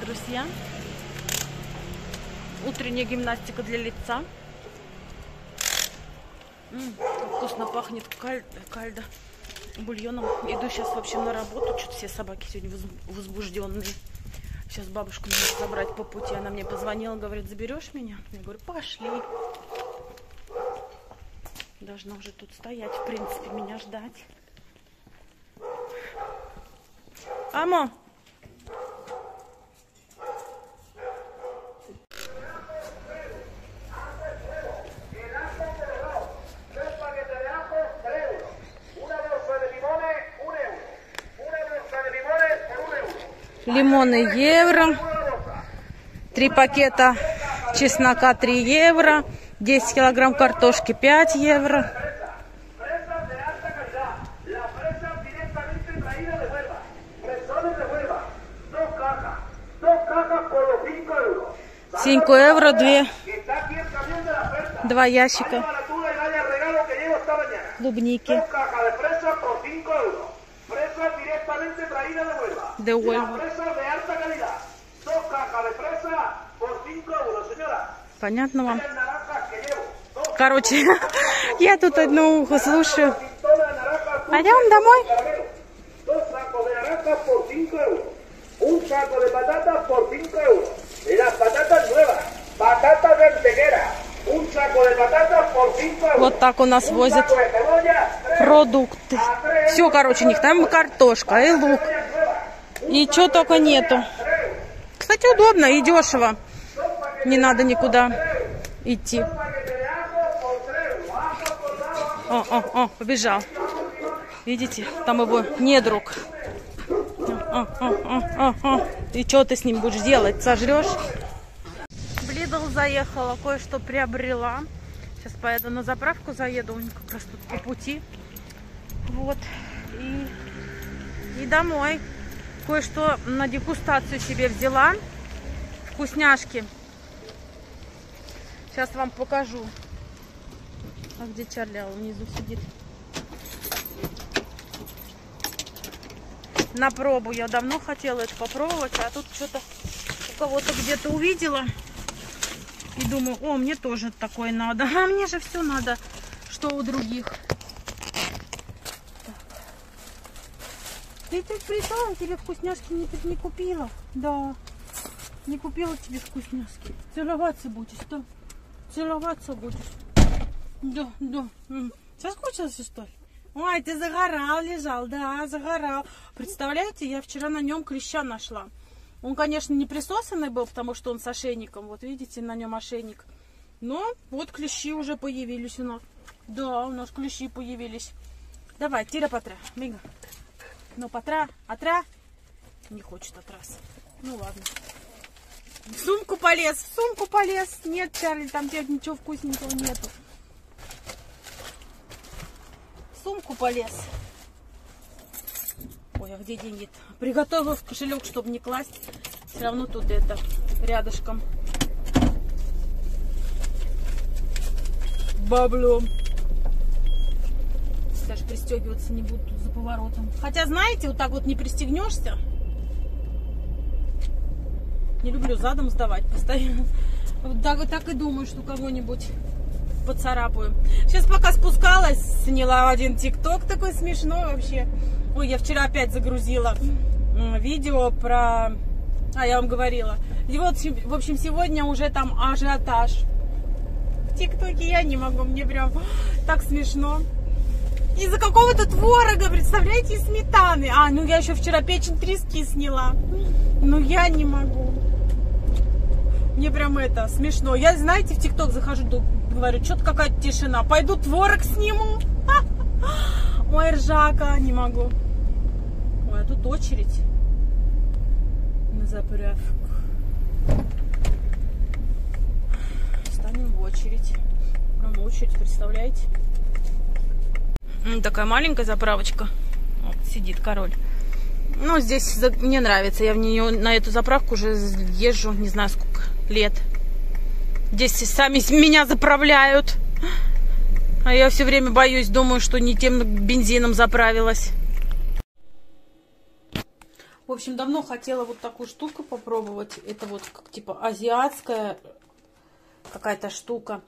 Друзья. Утренняя гимнастика для лица. М, как вкусно пахнет каль- кальда бульоном. Иду сейчас, в общем, на работу. Что-то все собаки сегодня воз- возбужденные. Сейчас бабушку надо забрать по пути. Она мне позвонила, говорит, заберешь меня? Я говорю, пошли. Должна уже тут стоять, в принципе, меня ждать. Амо, лимоны евро. Три пакета чеснока 3 евро. 10 килограмм картошки 5 евро. Alta calidad. Las fresas directamente traídas de Huelva. Fresones de Huelva. Dos cajas. Dos cajas por los 5 euros. 5 евро, 2, Que está aquí el camión Понятно вам? Короче, я тут одно ухо слушаю. Пойдем домой? caramelo. Dos sacos de naranjas por 5 euros. Un saco de patatas por 5 euros. Las patatas nuevas. Patatas de antequera. Un saco de patatas por 5 euros. Вот так у нас возят продукты. Все, короче, у них там картошка и лук. И чего только нету. Кстати, удобно и дешево. Не надо никуда идти. О, о, о, побежал. Видите, там его недруг. О, о, о, о, о. И что ты с ним будешь делать? Сожрешь? В Лидл заехала, кое-что приобрела. Сейчас поеду на заправку, заеду, у них как раз тут по пути. Вот. И, и домой. Кое-что на дегустацию себе взяла. Вкусняшки. Сейчас вам покажу. А где Чарли? А, внизу сидит. На пробу. Я давно хотела это попробовать, а тут что-то у кого-то где-то увидела. И думаю, о, мне тоже такое надо. А мне же все надо, что у других. Ты тут пришла, тебе вкусняшки не, не купила. Да. Не купила тебе вкусняшки. Целоваться будешь, да? Целоваться будешь. Да, да. Соскучился, что ли? Ой, ты загорал, лежал, да, загорал. Представляете, я вчера на нем клеща нашла. Он, конечно, не присосанный был, потому что он с ошейником. Вот видите, на нем ошейник. Но вот клещи уже появились у нас. Да, у нас клещи появились. Давай, тира потра. Мига. Ну, потра, отра. Не хочет отрас. Ну, ладно. В сумку полез, в сумку полез. Нет, Чарли, там тебе ничего вкусненького нету. В сумку полез. Ой, а где деньги -то? Приготовил в кошелек, чтобы не класть. Все равно тут это рядышком. Бабло. Даже пристегиваться не буду тут за поворотом. Хотя, знаете, вот так вот не пристегнешься. Не люблю задом сдавать постоянно. Так, так и думаю, что кого-нибудь поцарапаю. Сейчас пока спускалась, сняла один тикток такой смешной вообще. Ой, я вчера опять загрузила видео про... А, я вам говорила. И вот, в общем, сегодня уже там ажиотаж. В ТикТоке я не могу, мне прям так смешно. Из-за какого-то творога, представляете, сметаны. А, ну я еще вчера печень трески сняла. Ну я не могу. Мне прям это смешно. Я, знаете, в ТикТок захожу, говорю, что-то какая-то тишина. Пойду творог сниму. Ой, ржака, не могу. Ой, а тут очередь на заправку. Станем в очередь. Прям очередь, представляете? Такая маленькая заправочка. Вот, сидит король. Ну, здесь мне нравится. Я в нее на эту заправку уже езжу, не знаю сколько лет. Здесь сами меня заправляют. А я все время боюсь, думаю, что не тем бензином заправилась. В общем, давно хотела вот такую штуку попробовать. Это вот как типа азиатская какая-то штука.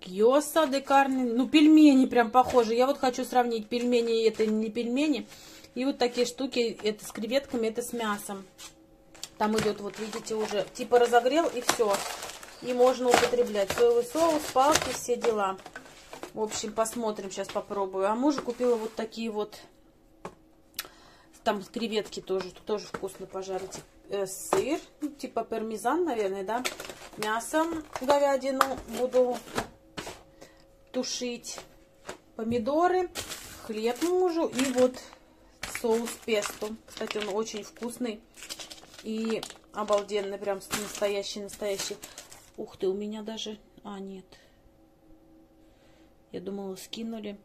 Кьоса де карни. Ну, пельмени прям похожи. Я вот хочу сравнить пельмени, это не пельмени. И вот такие штуки, это с креветками, это с мясом. Там идет, вот видите, уже типа разогрел и все. И можно употреблять. Соевый соус, палки, все дела. В общем, посмотрим, сейчас попробую. А мужу купила вот такие вот, там креветки тоже, тоже вкусно пожарить. Э, сыр, ну, типа пармезан, наверное, да. Мясо, говядину буду тушить. Помидоры, хлеб мужу и вот соус песто. Кстати, он очень вкусный и обалденный, прям настоящий-настоящий. Ух ты, у меня даже... А, нет. Я думала, скинули.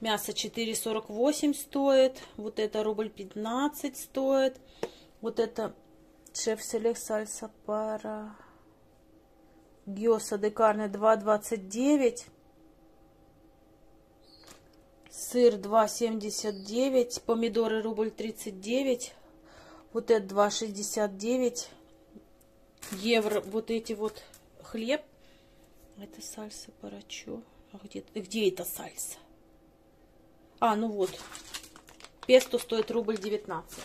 Мясо 4,48 стоит. Вот это рубль 15 стоит. Вот это шеф селек сальса пара. Гиоса де карне 2,29. Сыр 2,79. Помидоры рубль 39. Вот это 2,69 евро. Вот эти вот хлеб это сальса парачо. А где, где это сальса? А, ну вот. Песто стоит рубль 19.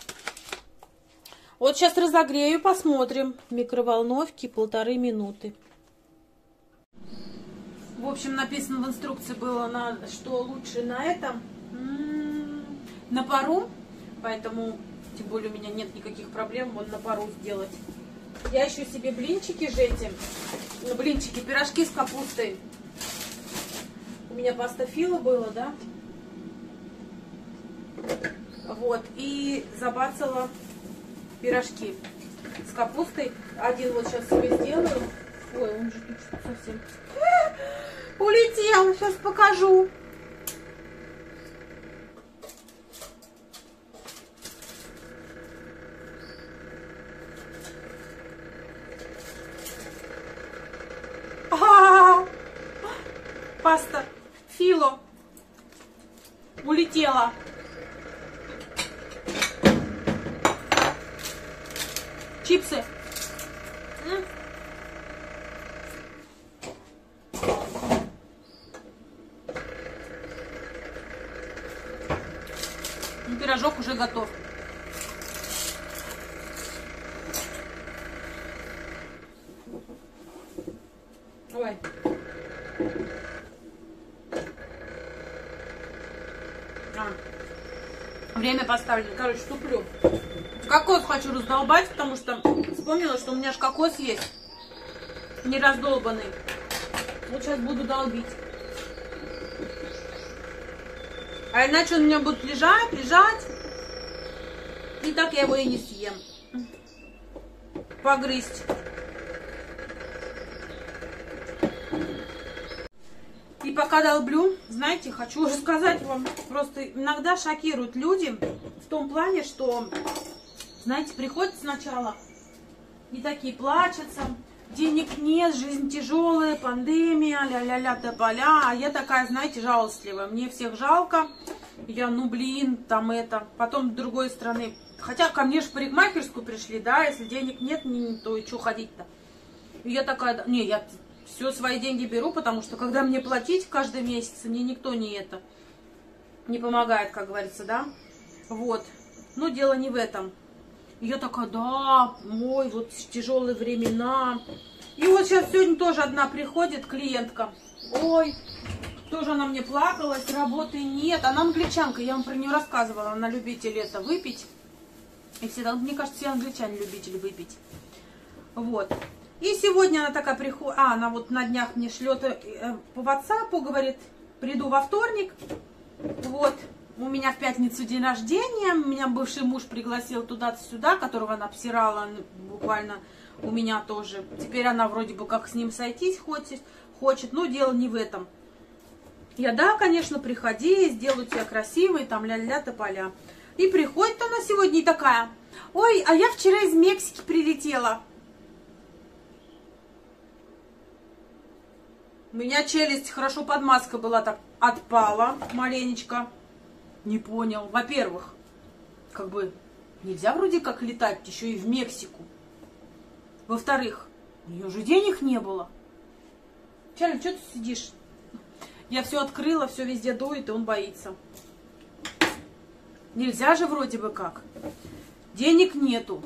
Вот сейчас разогрею, посмотрим. Микроволновки полторы минуты. В общем, написано в инструкции было, на, что лучше на этом, м-м, на пару. Поэтому, тем более, у меня нет никаких проблем вон на пару сделать. Я еще себе блинчики же эти, ну, блинчики, пирожки с капустой. У меня паста фила было, да? Вот, и забацала пирожки с капустой. Один вот сейчас себе сделаю. Ой, он же тут совсем улетел. Сейчас покажу. Пирожок уже готов. Ой. Время поставлено. Короче, туплю. Кокос хочу раздолбать, потому что вспомнила, что у меня же кокос есть. Не раздолбанный. Вот сейчас буду долбить. А иначе он у меня будет лежать, лежать. И так я его и не съем. Погрызть. И пока долблю, знаете, хочу рассказать вам, просто иногда шокируют люди в том плане, что, знаете, приходят сначала и такие плачутся, денег нет, жизнь тяжелая, пандемия, ля-ля-ля, тополя, а я такая, знаете, жалостливая, мне всех жалко, я, ну блин, там это, потом с другой стороны, хотя ко мне же в парикмахерскую пришли, да, если денег нет, то и что ходить-то, и я такая, не, я все свои деньги беру, потому что когда мне платить каждый месяц, мне никто не это не помогает, как говорится, да. Вот. Но дело не в этом. Я такая, да, мой, вот тяжелые времена. И вот сейчас сегодня тоже одна приходит клиентка. Ой, тоже она мне плакалась, работы нет. Она англичанка, я вам про нее рассказывала. Она любитель это выпить. И всегда, мне кажется, все англичане любители выпить. Вот. И сегодня она такая приходит, а, она вот на днях мне шлет э, по WhatsApp, говорит, приду во вторник, вот, у меня в пятницу день рождения, меня бывший муж пригласил туда-сюда, которого она обсирала буквально у меня тоже. Теперь она вроде бы как с ним сойтись хочет, хочет, но дело не в этом. Я, да, конечно, приходи, сделаю тебя красивой, там ля-ля тополя. И приходит она сегодня и такая, ой, а я вчера из Мексики прилетела. У меня челюсть хорошо под маской была так отпала маленечко. Не понял. Во-первых, как бы нельзя вроде как летать еще и в Мексику. Во-вторых, у нее же денег не было. Чарли, что ты сидишь? Я все открыла, все везде дует, и он боится. Нельзя же вроде бы как. Денег нету.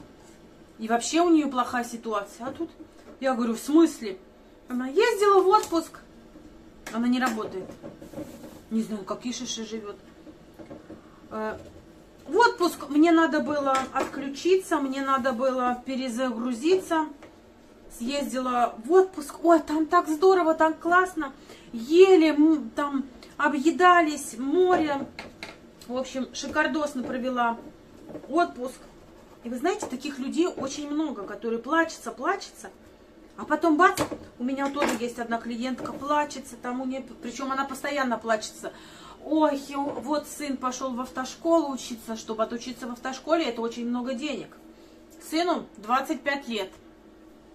И вообще у нее плохая ситуация. А тут я говорю, в смысле? Она ездила в отпуск. Она не работает. Не знаю, как Ишиша живет. Э, в отпуск мне надо было отключиться, мне надо было перезагрузиться. Съездила в отпуск. Ой, там так здорово, так классно. Ели, там объедались, море. В общем, шикардосно провела отпуск. И вы знаете, таких людей очень много, которые плачутся, плачутся, а потом бац, у меня тоже есть одна клиентка, плачется, там у нее, причем она постоянно плачется. Ой, вот сын пошел в автошколу учиться, чтобы отучиться в автошколе, это очень много денег. Сыну 25 лет.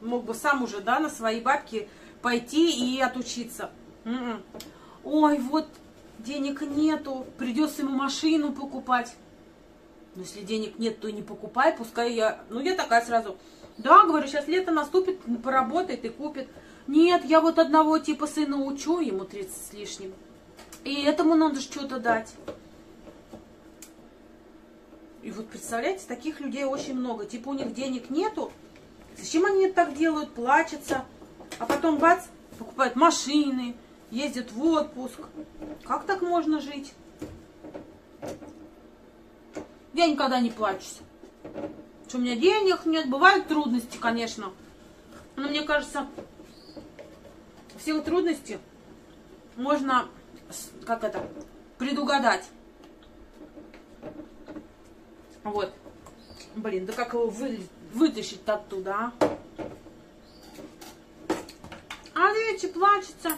Мог бы сам уже, да, на свои бабки пойти и отучиться. М-м. Ой, вот денег нету, придется ему машину покупать. Но если денег нет, то не покупай, пускай я... Ну, я такая сразу, да, говорю, сейчас лето наступит, поработает и купит. Нет, я вот одного типа сына учу, ему 30 с лишним. И этому надо что-то дать. И вот представляете, таких людей очень много. Типа у них денег нету. Зачем они так делают, плачутся. А потом бац, покупают машины, ездят в отпуск. Как так можно жить? Я никогда не плачусь. Что у меня денег нет, бывают трудности, конечно. Но мне кажется, все трудности можно, как это, предугадать. Вот. Блин, да как его вы, вытащить оттуда, а? А видите, плачется.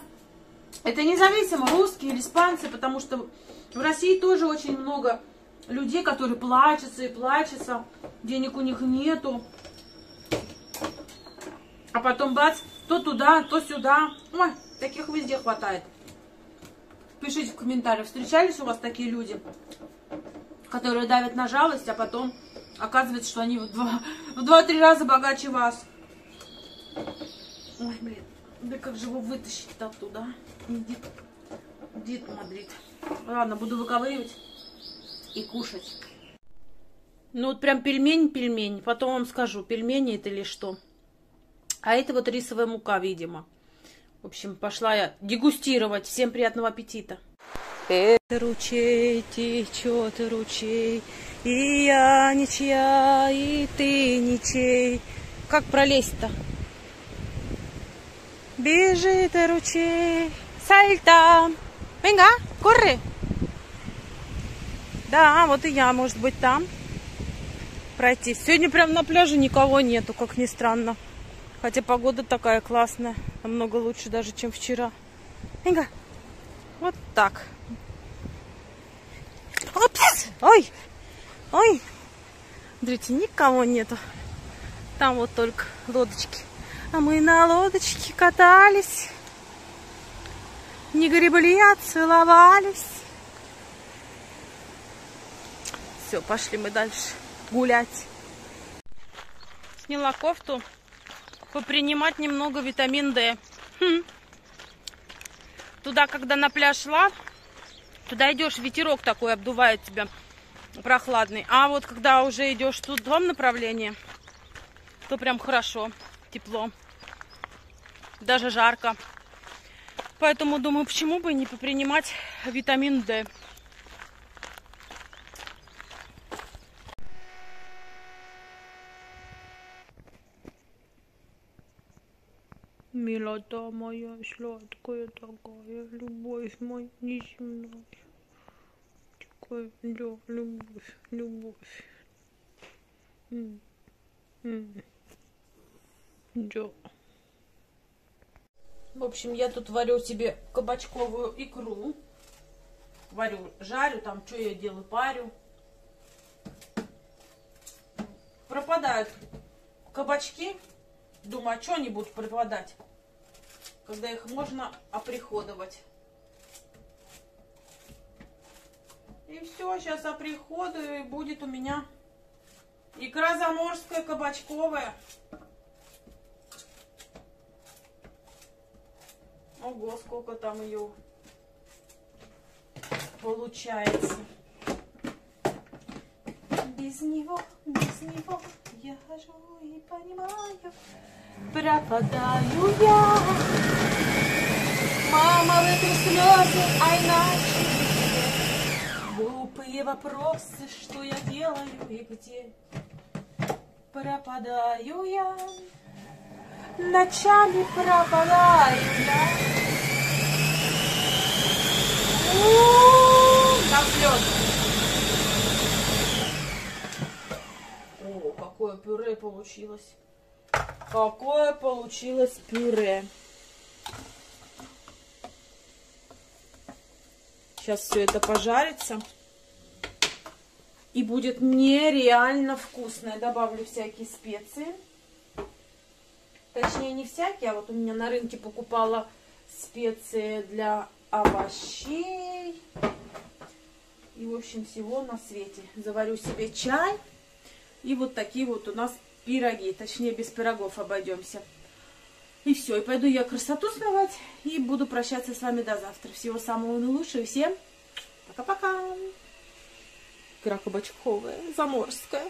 Это независимо, русские или испанцы, потому что в России тоже очень много людей, которые плачутся и плачутся, денег у них нету. А потом бац, то туда, то сюда. Ой, таких везде хватает. Пишите в комментариях, встречались у вас такие люди, которые давят на жалость, а потом оказывается, что они в два-три два, раза богаче вас. Ой, блин. Да как же его вытащить оттуда? Иди, иди Мадрид. Ладно, буду выковыривать и кушать. Ну вот прям пельмень-пельмень. Потом вам скажу, пельмени это или что. А это вот рисовая мука, видимо. В общем, пошла я дегустировать. Всем приятного аппетита. Это ручей течет ручей, и я ничья, и ты ничей. Как пролезть-то? Бежит ручей, сальта. Venga, corre. Да, вот и я, может быть, там пройти. Сегодня прям на пляже никого нету, как ни странно. Хотя погода такая классная. Намного лучше даже, чем вчера. Venga. Вот так. Опс! Ой! Ой! Смотрите, никого нету. Там вот только лодочки. А мы на лодочке катались. Не гребли, а целовались. Все, пошли мы дальше гулять. Сняла кофту, попринимать немного витамин D. Хм. Туда, когда на пляж шла, туда идешь, ветерок такой обдувает тебя прохладный. А вот когда уже идешь тут в том направлении, то прям хорошо тепло, даже жарко. Поэтому думаю, почему бы не попринимать витамин D. Милота моя сладкая такая, любовь моя неземная. Такая, да, любовь, любовь. Да. В общем, я тут варю себе кабачковую икру. Варю, жарю, там, что я делаю, парю. Пропадают кабачки. Думаю, а что они будут пропадать, когда их можно оприходовать. И все. сейчас оприходую, и будет у меня икра заморская, кабачковая. Ого, сколько там ее получается. Без него, без него я хожу и понимаю, пропадаю я. Мама, в этом слезы, а иначе? Глупые вопросы, что я делаю и где? Пропадаю я, ночами пропадаю я. Как слезы. О, какое пюре получилось. Какое получилось пюре. Сейчас все это пожарится. И будет нереально вкусно. Я добавлю всякие специи. Точнее, не всякие, а вот у меня на рынке покупала специи для овощей. И, в общем, всего на свете. Заварю себе чай. И вот такие вот у нас пироги. Точнее, без пирогов обойдемся. И все, и пойду я красоту смывать. И буду прощаться с вами до завтра. Всего самого наилучшего. Всем пока-пока. Икра кабачковая, заморская.